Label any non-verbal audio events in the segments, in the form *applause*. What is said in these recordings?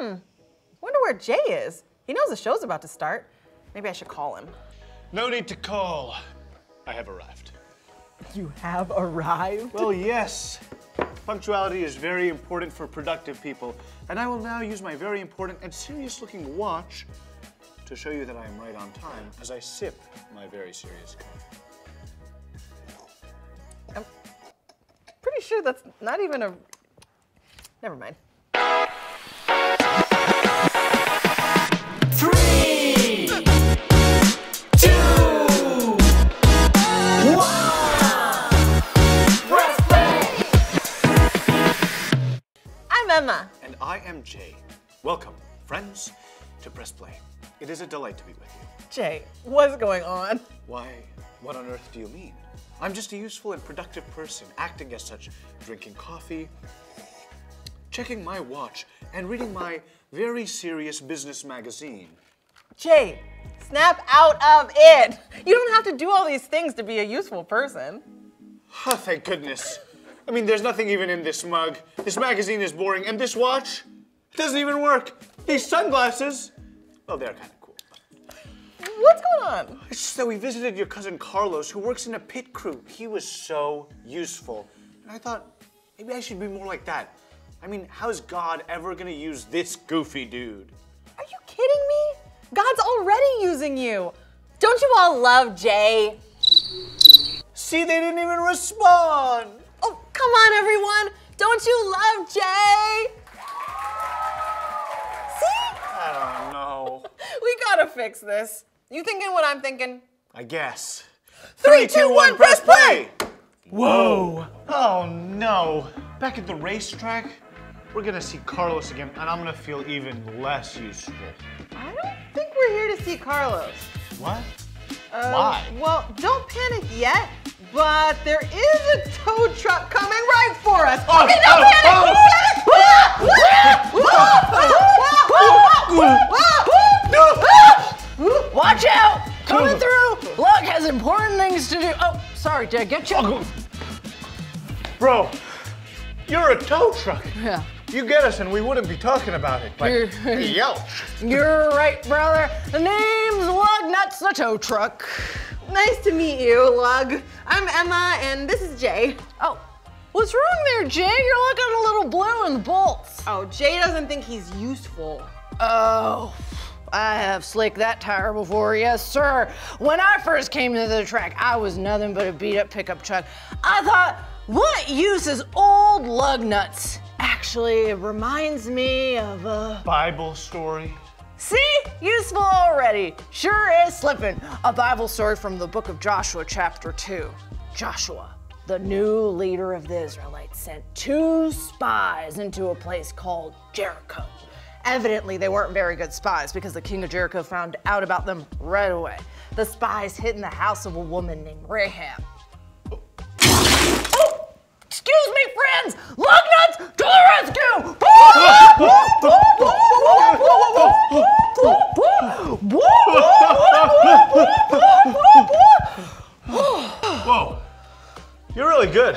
Hmm. Wonder where Jay is. He knows the show's about to start. Maybe I should call him. No need to call. I have arrived. You have arrived? Well, yes. Punctuality is very important for productive people, and I will now use my very important and serious looking watch to show you that I am right on time as I sip my very serious coffee. I'm Pretty sure that's not even a. Never mind. And I am Jay. Welcome, friends, to Press Play. It is a delight to be with you. Jay, what's going on? Why, what on earth do you mean? I'm just a useful and productive person, acting as such, drinking coffee, checking my watch, and reading my very serious business magazine. Jay, snap out of it. You don't have to do all these things to be a useful person. Oh, thank goodness. I mean, there's nothing even in this mug. This magazine is boring, and this watch doesn't even work. These sunglasses, well, they're kind of cool. What's going on? It's just that we visited your cousin Carlos, who works in a pit crew. He was so useful. And I thought, maybe I should be more like that. I mean, how's God ever gonna use this goofy dude? Are you kidding me? God's already using you. Don't you all love Jay? See, they didn't even respond. Oh, come on, everyone. Don't you love Jay? Gotta fix this. You thinking what I'm thinking? I guess. Three, two, one, press play! Whoa! Oh no! Back at the racetrack, we're gonna see Carlos again, and I'm gonna feel even less useful. I don't think we're here to see Carlos. What? Um, Why? Well, don't panic yet, but there is a tow truck coming right for us. Oh, okay, don't oh, panic! Watch out! Coming through! Lug has important things to do. Oh, sorry, did I get you? Bro, you're a tow truck. Yeah. You get us, and we wouldn't be talking about it. But *laughs* You're- yelch. You're right, brother. The name's Lug Nuts the Tow Truck. Nice to meet you, Lug. I'm Emma, and this is Jay. Oh, what's wrong there, Jay? You're looking a little blue in the bolts. Oh, Jay doesn't think he's useful. Oh, I have slicked that tire before, yes, sir. When I first came to the track, I was nothing but a beat up pickup truck. I thought, what use is old lug nuts? Actually, it reminds me of a. Bible story. See? Useful already. Sure is slipping. A Bible story from the book of Joshua, chapter 2. Joshua, the new leader of the Israelites, sent two spies into a place called Jericho. Evidently, they weren't very good spies because the king of Jericho found out about them right away. The spies hid in the house of a woman named Rahab. Oh! Excuse me, friends! Lug nuts to the rescue! Whoa. You're really good.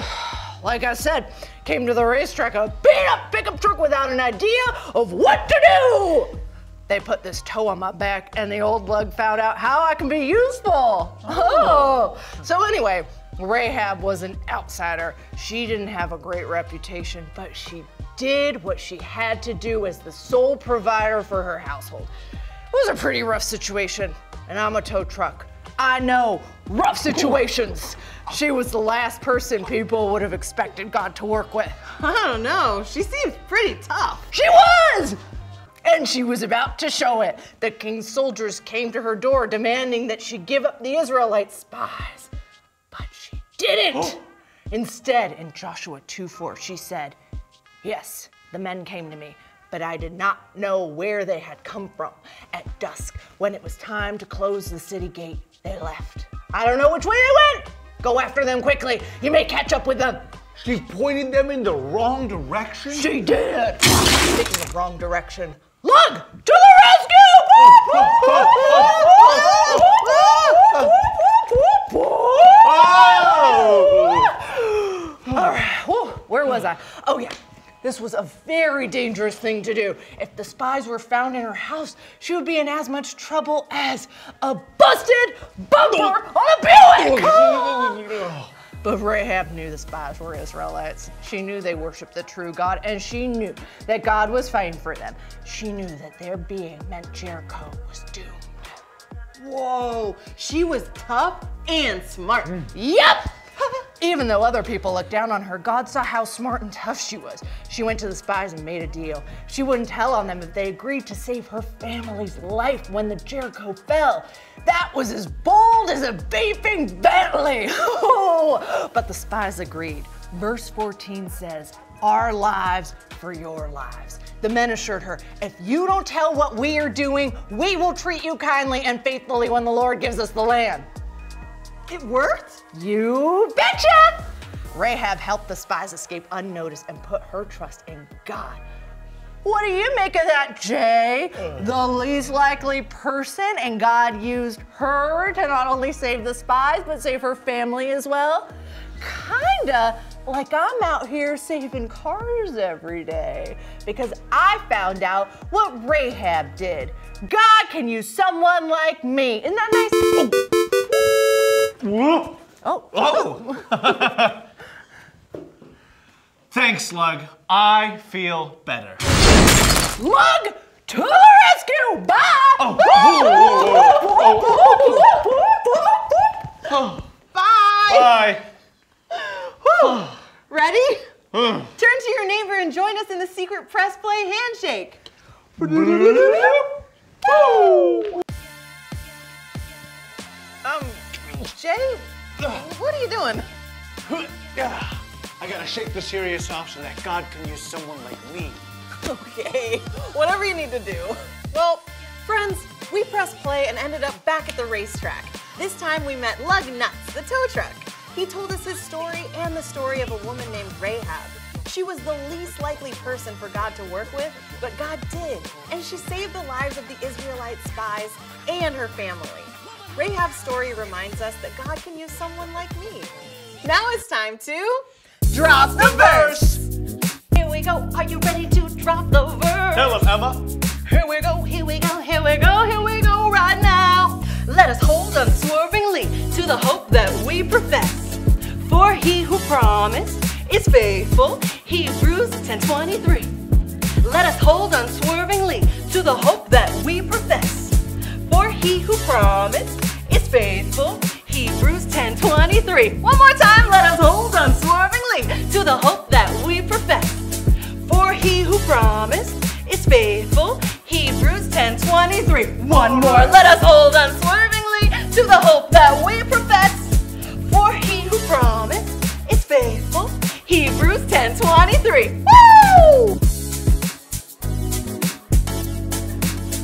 Like I said, came to the racetrack a beat up pickup truck without an idea of what to do. They put this tow on my back, and the old lug found out how I can be useful. Oh. oh. So, anyway, Rahab was an outsider. She didn't have a great reputation, but she did what she had to do as the sole provider for her household. It was a pretty rough situation, and I'm a tow truck. I know, rough situations. She was the last person people would have expected God to work with. I don't know. She seems pretty tough. She was! And she was about to show it. The king's soldiers came to her door demanding that she give up the Israelite spies. But she didn't. Oh. Instead, in Joshua 2:4, she said, Yes, the men came to me, but I did not know where they had come from. At dusk, when it was time to close the city gate, they left. I don't know which way they went. Go after them quickly. You may catch up with them. She pointed them in the wrong direction? She did. Taking the wrong direction. Lug, to the rescue! *laughs* Oh! All right, where was I? Oh yeah, This was a very dangerous thing to do. If the spies were found in her house, she would be in as much trouble as a busted bumper on a Buick. Oh, oh. But Rahab knew the spies were Israelites. She knew they worshiped the true God, and she knew that God was fighting for them. She knew that their being meant Jericho was doomed. Whoa, she was tough and smart. Mm. Yep! Even though other people looked down on her, God saw how smart and tough she was. She went to the spies and made a deal. She wouldn't tell on them if they agreed to save her family's life when the Jericho fell. That was as bold as a beeping Bentley. *laughs* but the spies agreed. Verse 14 says, Our lives for your lives. The men assured her, If you don't tell what we are doing, we will treat you kindly and faithfully when the Lord gives us the land. It worked? You betcha! Rahab helped the spies escape unnoticed and put her trust in God. What do you make of that, Jay? Mm. The least likely person, and God used her to not only save the spies, but save her family as well? Kinda like I'm out here saving cars every day because I found out what Rahab did. God can use someone like me. Isn't that nice? Whoa. Oh. Oh! *laughs* Thanks, Slug. I feel better. Slug to the rescue! Bye! Oh, Bye. bye. Ready? Turn to your neighbor and join us in the secret press play handshake. Um, Jay, what are you doing? I gotta shake the serious off so that God can use someone like me. Okay, whatever you need to do. Well, friends, we pressed play and ended up back at the racetrack. This time we met Lug Nuts, the tow truck. He told us his story and the story of a woman named Rahab. She was the least likely person for God to work with, but God did, and she saved the lives of the Israelite spies and her family. Rahab's story reminds us that God can use someone like me. Now it's time to drop the verse. Here we go. Are you ready to drop the verse? Tell him, Emma. Here we go, here we go, here we go, here we go right now. Let us hold unswervingly to the hope that we profess. For he who promised is faithful. Hebrews 10:23. Let us hold unswervingly to the hope that we profess. For he who promised is faithful. Hebrews 10:23. One more time, let us hold unswervingly to the hope that we profess. For he who promised is faithful. Hebrews 10:23. One more, let us hold unswervingly